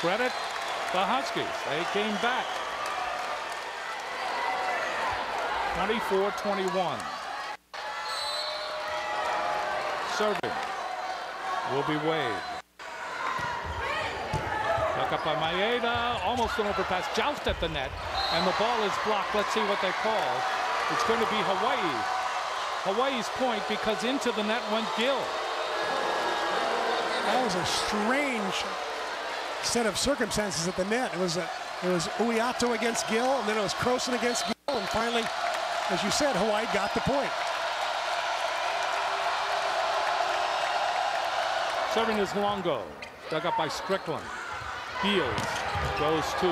Credit the Huskies. They came back. 24-21. Serving will be Wade. Back up by Maeda, almost an overpass, joust at the net, and the ball is blocked. Let's see what they call. It's going to be Hawaii. Hawaii's point because into the net went Gill. That was a strange set of circumstances at the net. It was a, it was Uiato against Gill, and then it was Croson against Gill, and finally, as you said, Hawaii got the point. Serving is Longo, dug up by Strickland. Beals goes to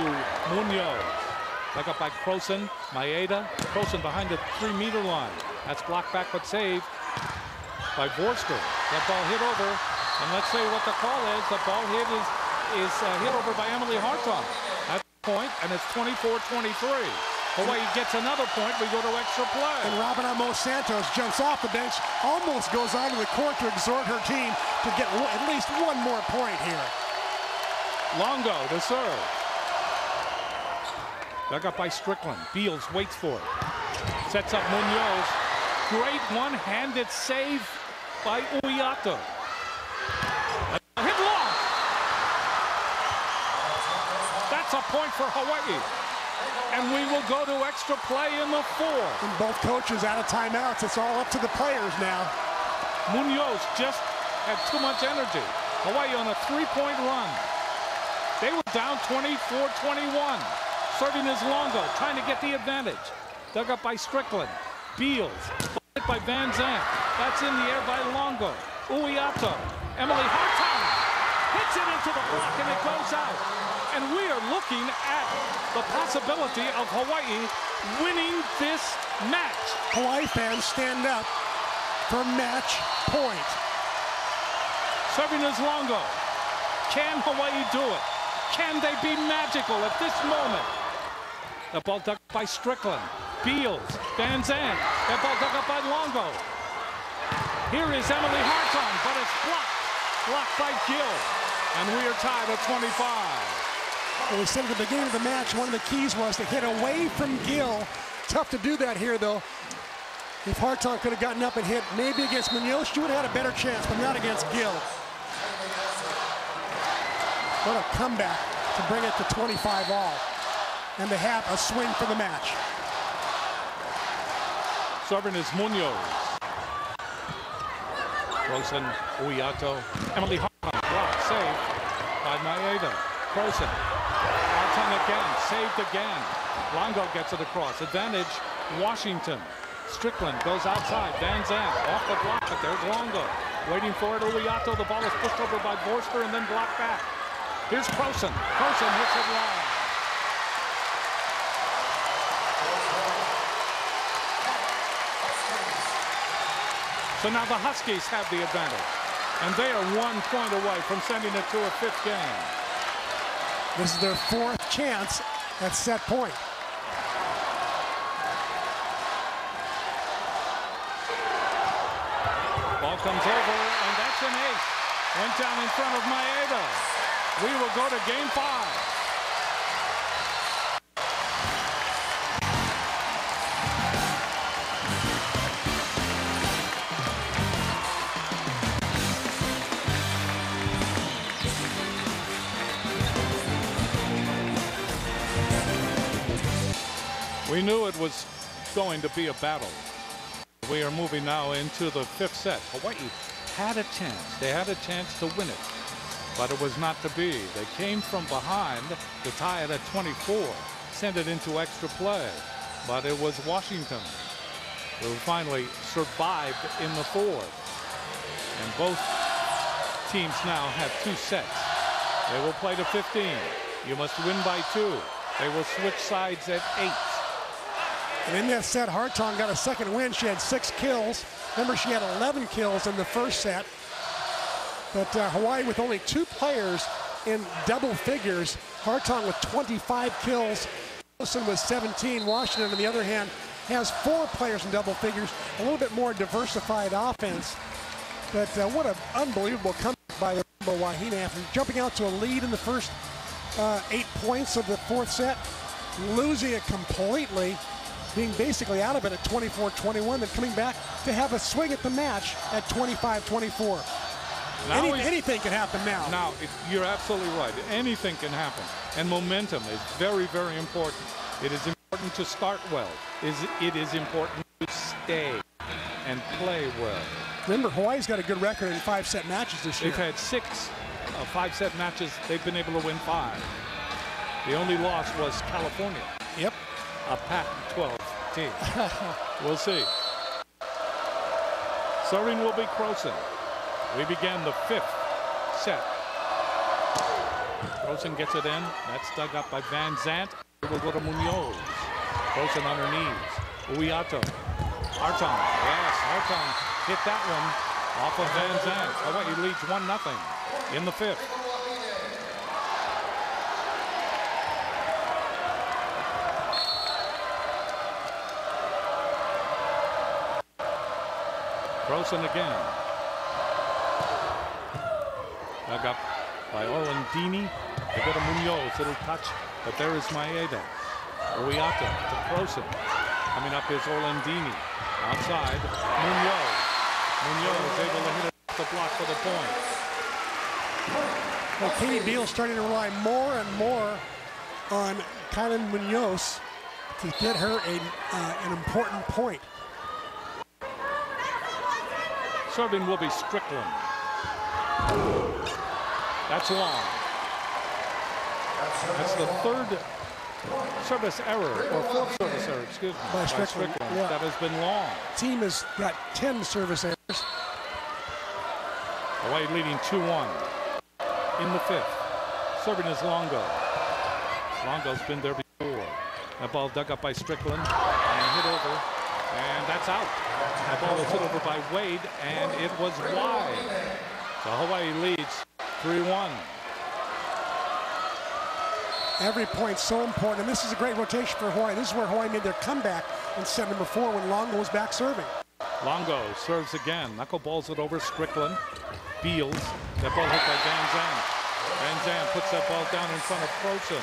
Munoz. Dug up by Croson, Maeda. Croson behind the three-meter line. That's blocked back but saved by Vorster. That ball hit over, and let's say what the call is. The ball hit is is uh, hit over by Emily Hartong at the point, and it's 24-23. Hawaii gets another point. We go to extra play. And Robin Amos Santos jumps off the bench, almost goes onto the court to exhort her team to get at least one more point here. Longo to serve. Dug up by Strickland. Beals waits for it. Sets up Munoz. Great one-handed save by Uiato. Hit long. That's a point for Hawaii. And we will go to extra play in the fourth. And both coaches out of timeouts. It's all up to the players now. Munoz just had too much energy. Hawaii on a three-point run. They were down 24-21. Serving is Longo, trying to get the advantage. Dug up by Strickland. Beals, hit by Vansant. That's in the air by Longo. Uiato. Emily Hartong hits it into the block and it goes out. And we are looking at the possibility of Hawaii winning this match. Hawaii fans stand up for match point. Serving is Longo. Can Hawaii do it? Can they be magical at this moment? The ball dug by Strickland. Beals. Vansant. That ball dug up by Longo. Here is Emily Hartong, but it's blocked. Blocked by Gill. And we are tied at 25. Well, we said at the beginning of the match, one of the keys was to hit away from Gill. Tough to do that here, though. If Hartong could have gotten up and hit maybe against Munoz, she would have had a better chance, but not against Gill. What a comeback to bring it to 25 all and to have a swing for the match. Serving is Munoz. Croson, Uiato, Emily Hartong, block, saved by Maeda. Croson, Hartong again, saved again. Longo gets it across. Advantage, Washington. Strickland goes outside. Vansant off the block, but there's Longo. Waiting for it, Uiato. The ball is pushed over by Vorster and then blocked back. Here's Croson. Croson hits it long. So now the Huskies have the advantage. And they are one point away from sending it to a fifth game. This is their fourth chance at set point. Ball comes over, and that's an ace. Went down in front of Maeda. We will go to game five. Knew it was going to be a battle. We are moving now into the fifth set. Hawaii had a chance. They had a chance to win it, but it was not to be. They came from behind to tie it at 24, send it into extra play, but it was Washington who finally survived in the fourth. And both teams now have two sets. They will play to 15. You must win by two. They will switch sides at eight. And in that set, Hartong got a second win. She had six kills. Remember, she had 11 kills in the first set. But uh, Hawaii with only two players in double figures. Hartong with 25 kills. Wilson with 17. Washington, on the other hand, has four players in double figures. A little bit more diversified offense. But uh, what an unbelievable comeback by the Wahine after jumping out to a lead in the first uh, eight points of the fourth set, losing it completely, being basically out of it at 24-21, then coming back to have a swing at the match at 25-24. Any, anything can happen now. Now, it, you're absolutely right. Anything can happen. And momentum is very, very important. It is important to start well. Is It is important to stay and play well. Remember, Hawaii's got a good record in five-set matches this year. They've had six uh, five-set matches. They've been able to win five. The only loss was California. Yep. A Pac-12. 19. we'll see. Serving will be Croson. We began the fifth set. Croson gets it in. That's dug up by Vansant. It will go to Munoz. Croson on her knees. Uiato. Arton. Yes, Arton hit that one off of Vansant. How about you leads 1 nothing in the fifth. Croson again. Dug up by Orlandini. They go to Munoz. It'll touch, but there is Maeda. Uiato to Croson. Coming up is Orlandini. Outside, Munoz. Munoz able to hit the block for the point. Well, Katie Beal starting to rely more and more on Kylin Munoz to get her a, uh, an important point. Serving will be Strickland. That's long. That's the third service error, or fourth service error, excuse me, By Strickland, yeah. That has been long. Team has got 10 service errors. Hawaii leading 2-1 in the fifth. Serving is Longo. Longo's been there before. That ball dug up by Strickland and hit over, and that's out. That ball was hit over by Wade, and it was wide. So Hawaii leads 3-1. Every point so important, and this is a great rotation for Hawaii. This is where Hawaii made their comeback in set number four when Longo was back serving. Longo serves again. Knuckleballs it over Strickland. Beals. That ball hit by Van Zandt. Vansant puts that ball down in front of Croson.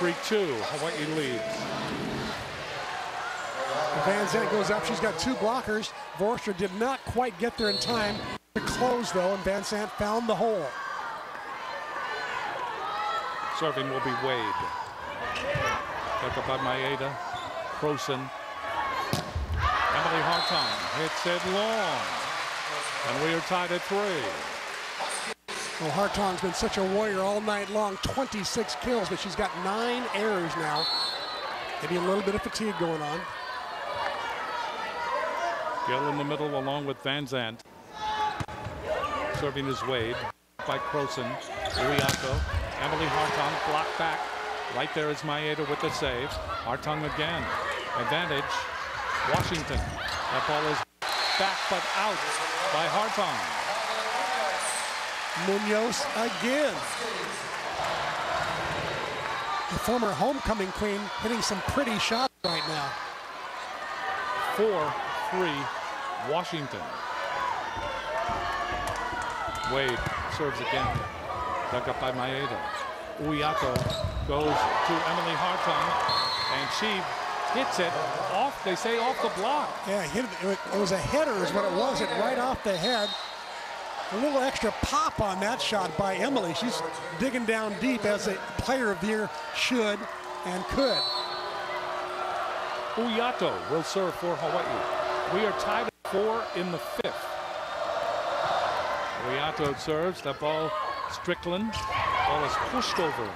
3-2. Hawaii leads. Vansant goes up. She's got two blockers. Vorster did not quite get there in time to close, though, and Vansant found the hole. Serving will be Wade. Picked up by Maeda. Croson. Emily Hartong hits it long. And we are tied at three. Well, Hartong's been such a warrior all night long. 26 kills, but she's got nine errors now. Maybe a little bit of fatigue going on. Gill in the middle along with Vansant. Serving is Wade by Croson. Uiato. Emily Hartong blocked back. Right there is Maeda with the save. Hartong again. Advantage. Washington. That ball is back but out by Hartong. Munoz again. The former homecoming queen hitting some pretty shots right now. 4-3 Washington. Wade serves again. Dug up by Maeda. Uiato goes to Emily Hartong, and she hits it off, they say off the block. Yeah, hit it, it was a header is what it was, it right off the head. A little extra pop on that shot by Emily. She's digging down deep as a player of the year should and could. Uiato will serve for Hawaii. We are tied four in the fifth. Uiato serves. That ball, Strickland. Ball is pushed over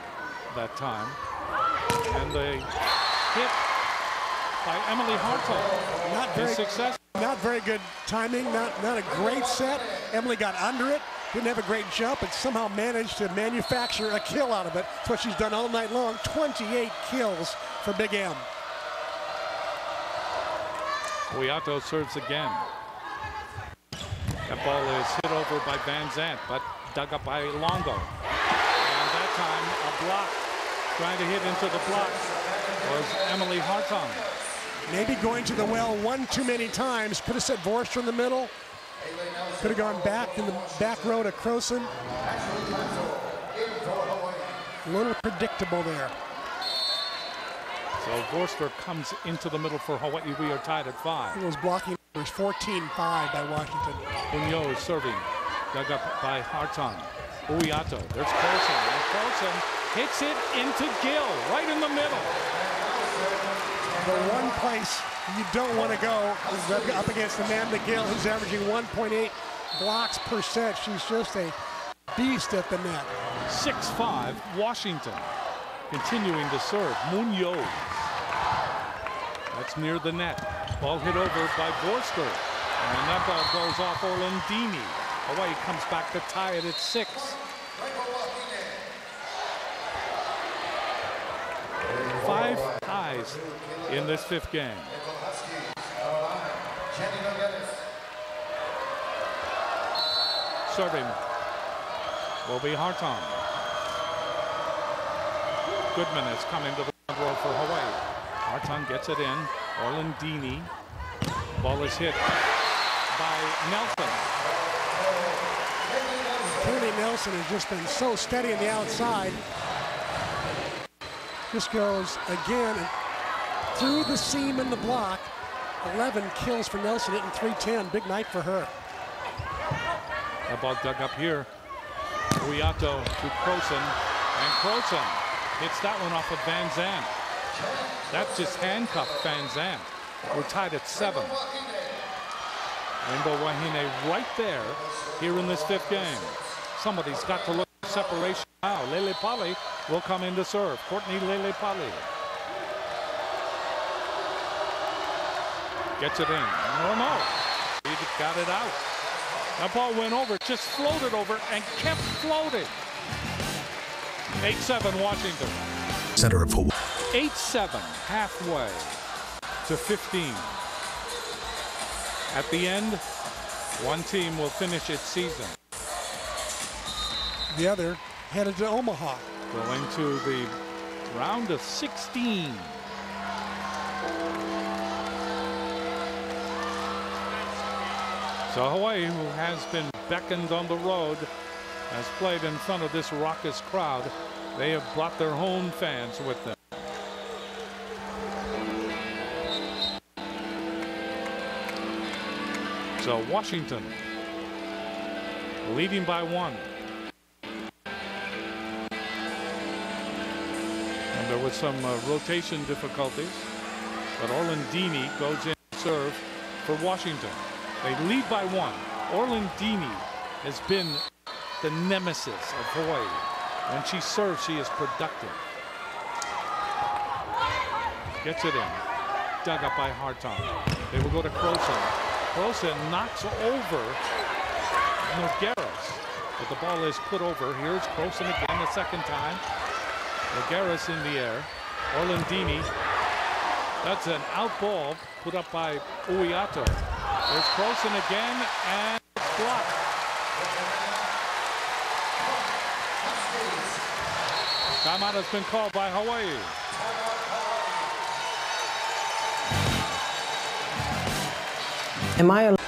that time. And they hit by Emily Hartong. Not very success. Not very good timing. Not not a great set. Emily got under it. Didn't have a great jump, but somehow managed to manufacture a kill out of it. That's what she's done all night long. 28 kills for Big M. Uiato serves again. That ball is hit over by Vansant, but dug up by Longo. And that time, a block, trying to hit into the block, was Emily Hartong. Maybe going to the well one too many times. Could have set Vorster in the middle. Could have gone back in the back row to Croson. A little predictable there. So Vorster comes into the middle for Hawaii. We are tied at five. Was blocking numbers 14-5 by Washington. Munoz serving. Dug up by Hartong. Uiato. There's Carlson. And Carlson hits it into Gill, right in the middle. The one place you don't want to go is up against Amanda Gill, who's averaging 1.8 blocks per set. She's just a beast at the net. 6-5 Washington. Continuing to serve. Munoz. That's near the net. Ball hit over by Vorster. And that ball goes off Orlandini. Hawaii comes back to tie it at six. Five ties in this fifth game. Serving will be Hartong. Goodman has come into the front row for Hawaii. Hartong gets it in. Orlandini. Ball is hit by Nelson. Kennedy Nelson has just been so steady on the outside. This goes again through the seam in the block. 11 kills for Nelson, hitting 310. Big night for her. That ball dug up here. Uiato to Croson. And Croson hits that one off of Vansant. That just handcuffed Vansant. We're tied at seven. Rainbow Wahine right there here in this fifth game. Somebody's got to look at separation now. Lele Pali will come in to serve. Courtney Lele Pali. Gets it in. No, no. He got it out. That ball went over, just floated over and kept floating. 8-7 Washington. Center of Hawaii. 8-7 halfway to 15. At the end, one team will finish its season. The other headed to Omaha. Going to the round of 16. So Hawaii, who has been beckoned on the road, has played in front of this raucous crowd. They have brought their home fans with them. So Washington leading by one. And there was some uh, rotation difficulties, but Orlandini goes in to serve for Washington. They lead by one. Orlandini has been the nemesis of Hawaii. When she serves, she is productive. Gets it in. Dug up by Hartong. They will go to Croson. Croson knocks over Nogueras. But the ball is put over. Here's Croson again the second time. Nogueras in the air. Orlandini. That's an out ball put up by Uiato. There's Croson again and it's blocked. Timeout has been called by Hawaii. Am I